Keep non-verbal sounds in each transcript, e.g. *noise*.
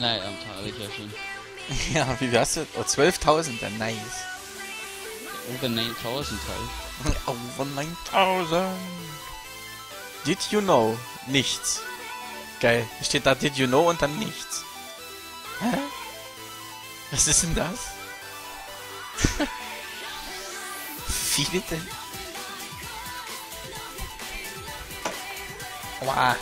Nein, am Tag ich ja schon. *laughs* Ja, wie viel hast du? Oh, 12.000, dann nice. Über 9000 halt. *laughs* Over 9000. Did you know? Nichts. Geil. Steht da Did you know und dann nichts. Hä? Was ist denn das? *laughs* Wie bitte? Aua.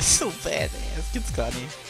So bad, ey. Das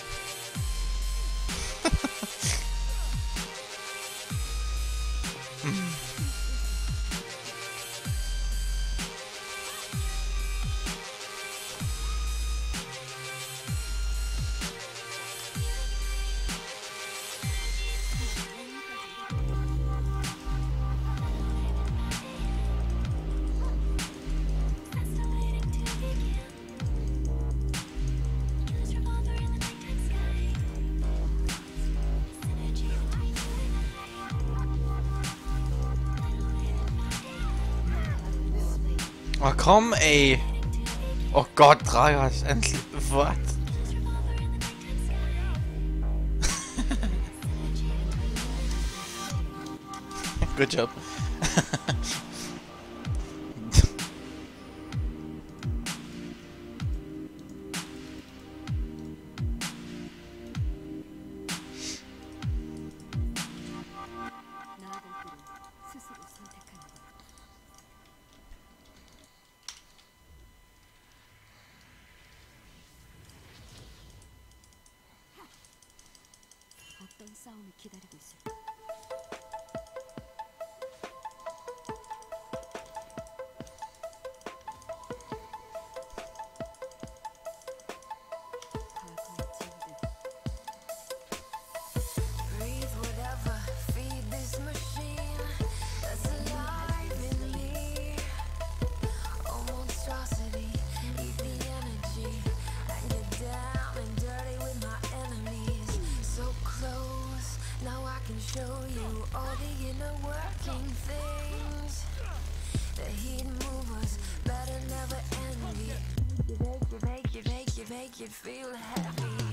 Oh komm, ey. Oh Gott, Dragas, endlich. What? *laughs* Good job. *laughs* show you all the inner working things. The heat movers better never envy. You make, you make, you make, you make you feel happy.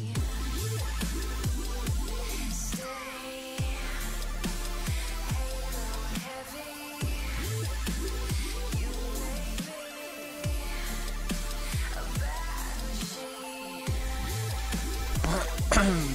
Boom.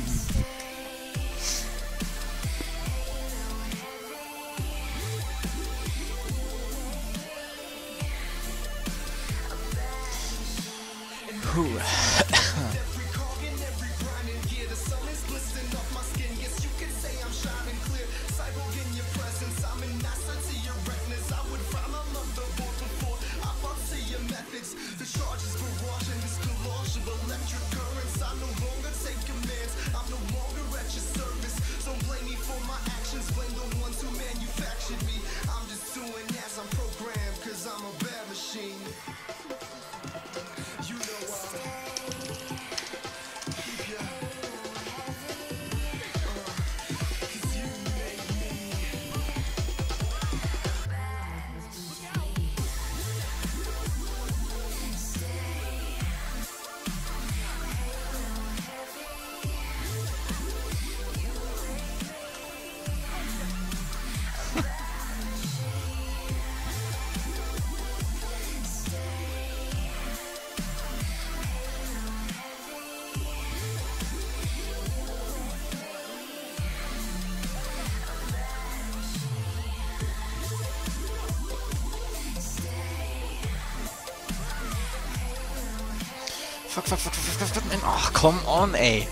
Fuck, fuck, fuck, fuck, fuck, fuck, man. Oh, come on, ey.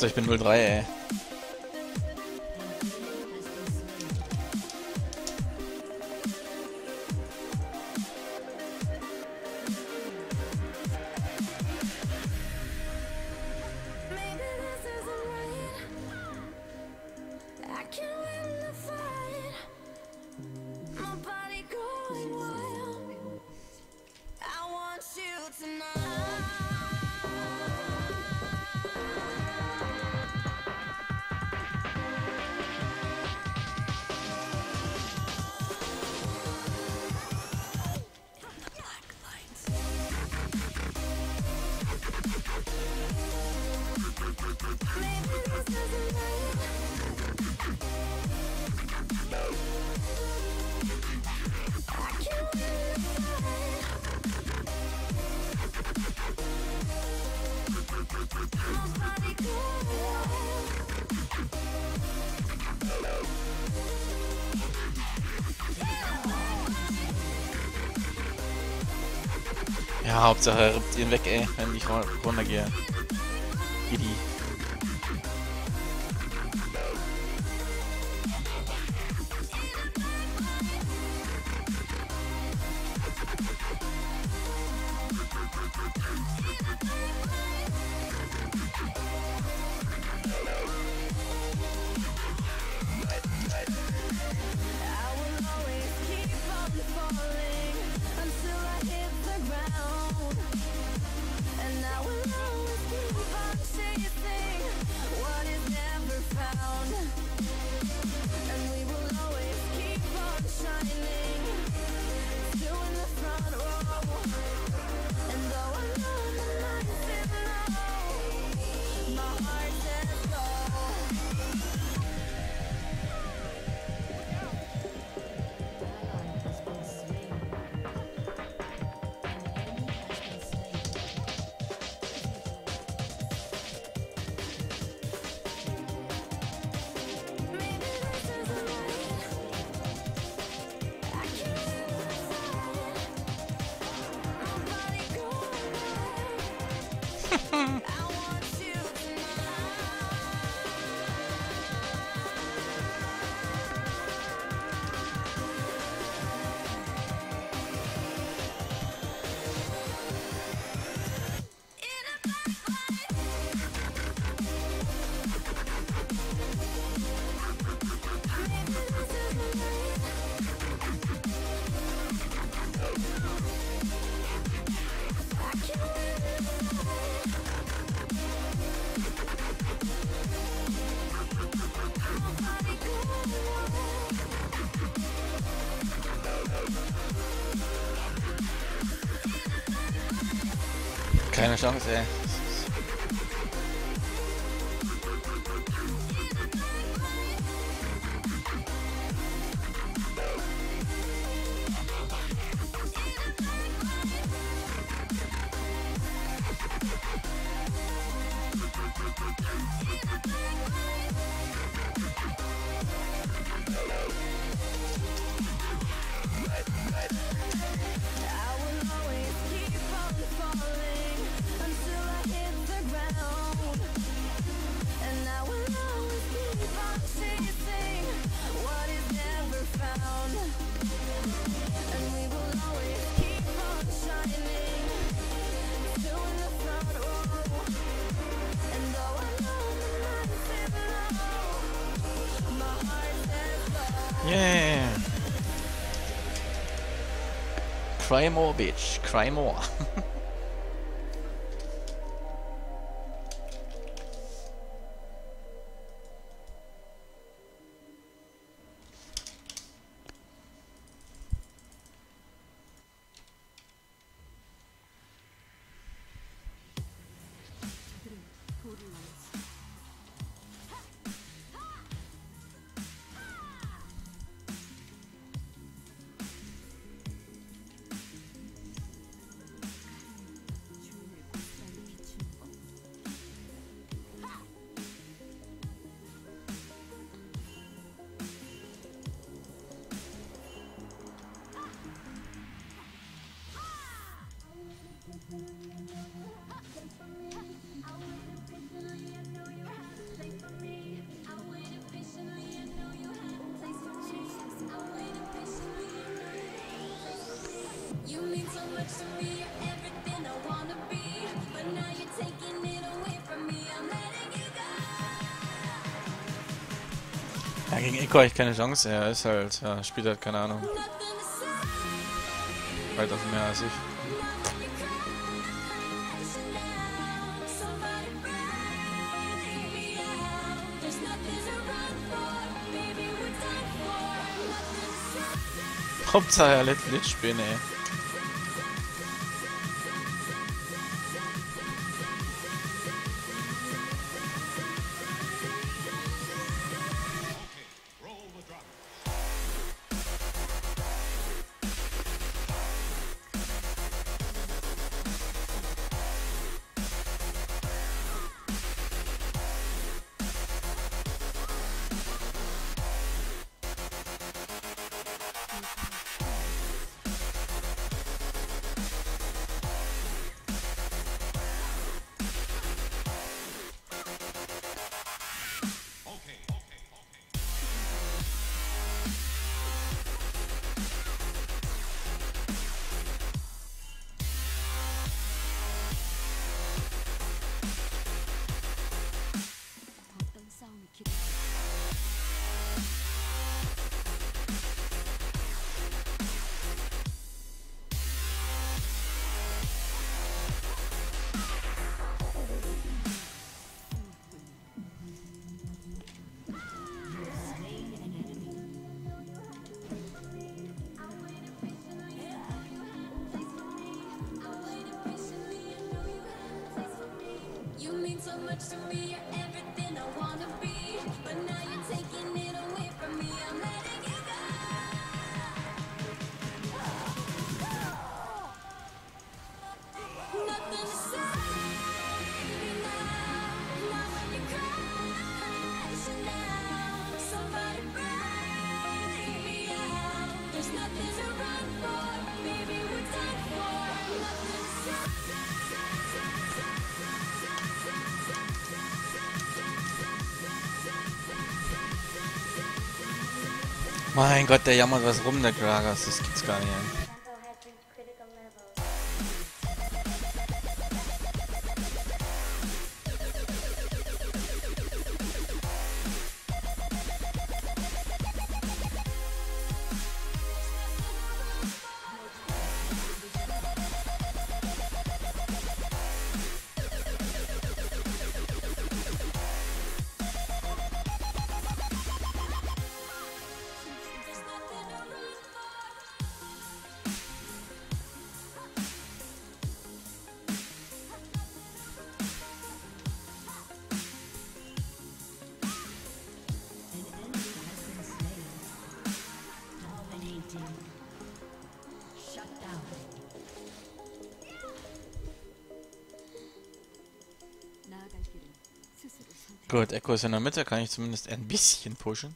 Hauptsache ich bin 03, ey. Ja, Hauptsache er rippt ihn weg, ey, wenn ich runtergehe. Keine Chance, ey. Cry more, bitch. Cry more. Ja, gegen Eko habe ich keine Chance. Er ist halt, ja, spielt halt keine Ahnung. Weitaus mehr als ich. Hauptsache er lässt nicht spielen, ey. Much to me, Mein Gott, der jammert was rum, der Gragas. Das gibt's gar nicht. Gut, Echo ist in der Mitte, kann ich zumindest ein bisschen pushen.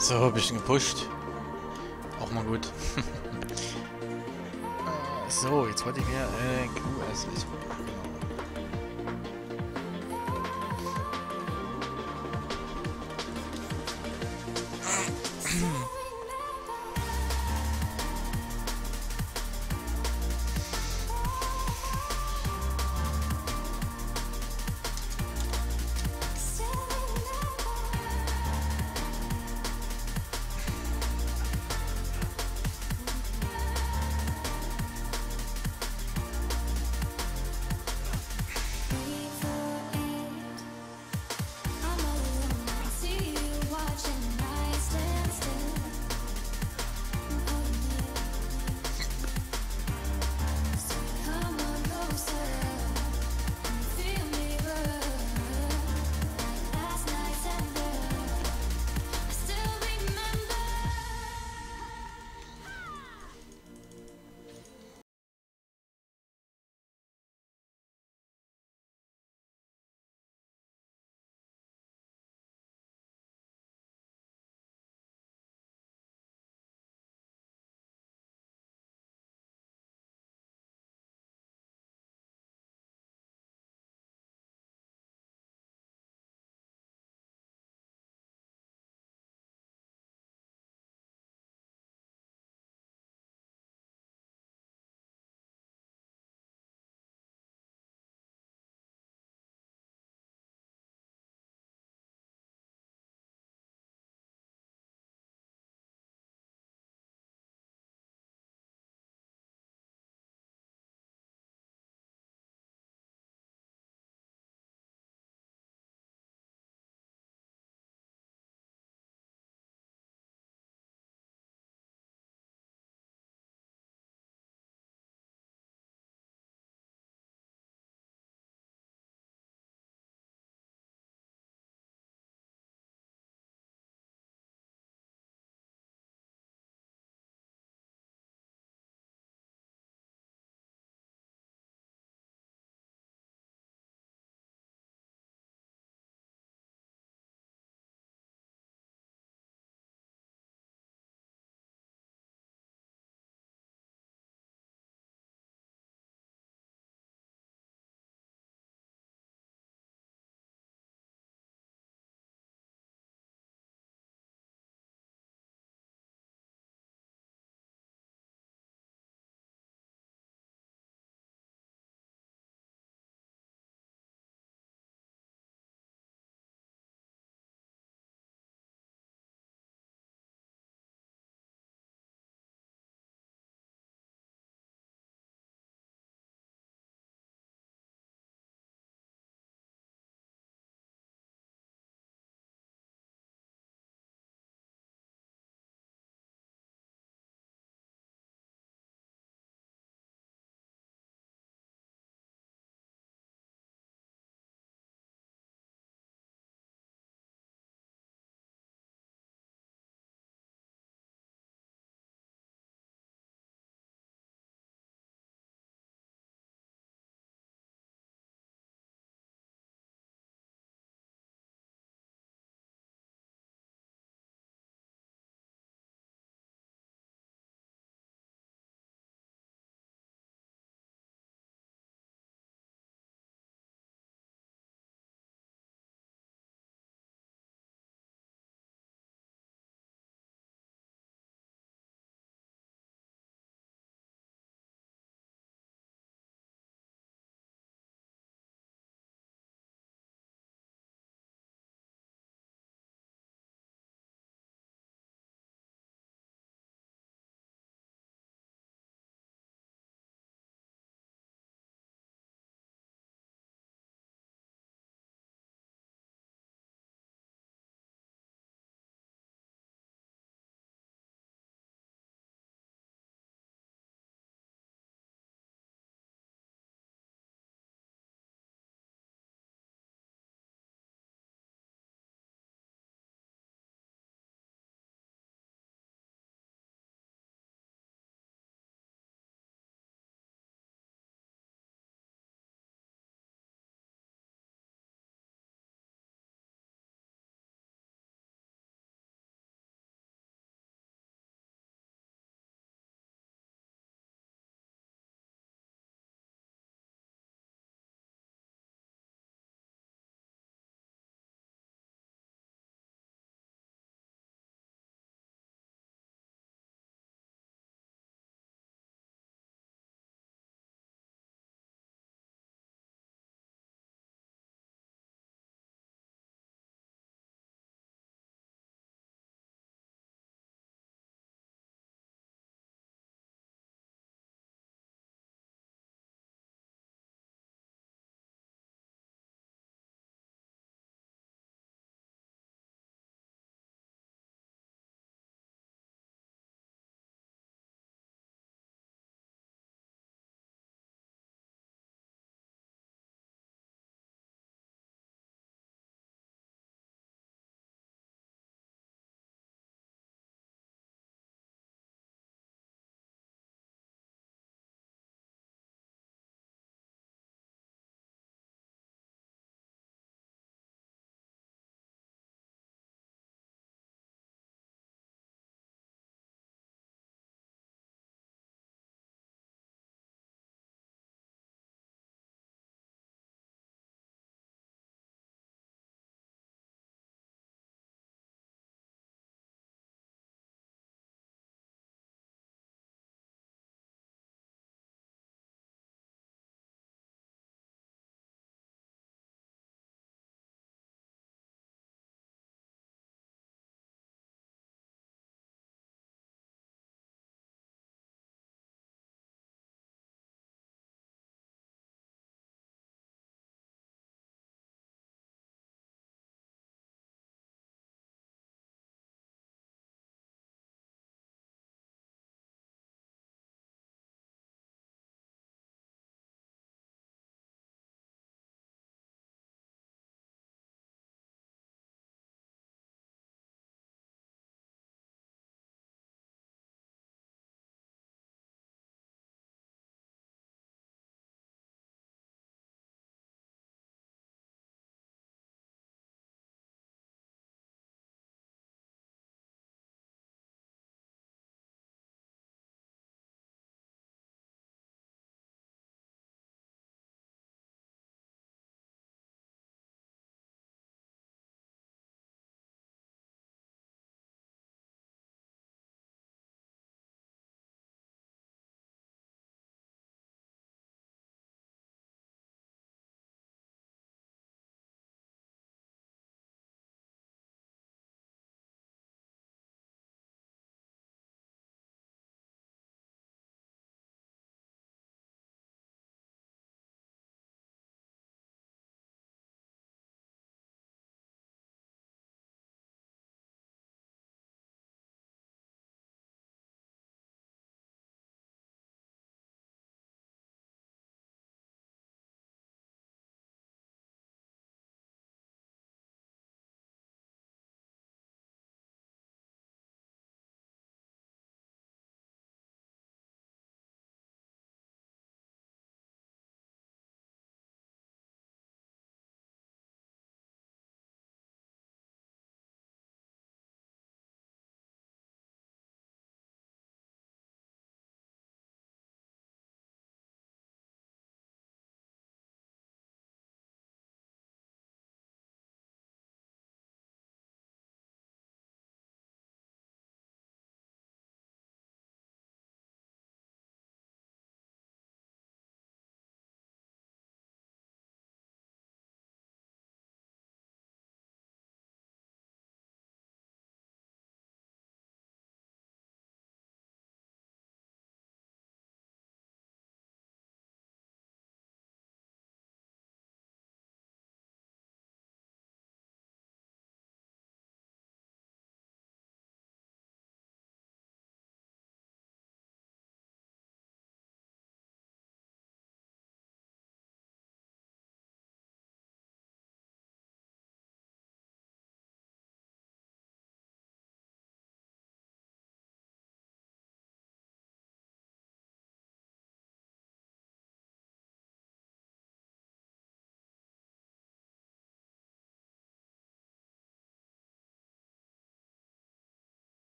So, ein bisschen gepusht. Auch mal gut. *laughs* so, jetzt wollte ich mir äh, QS.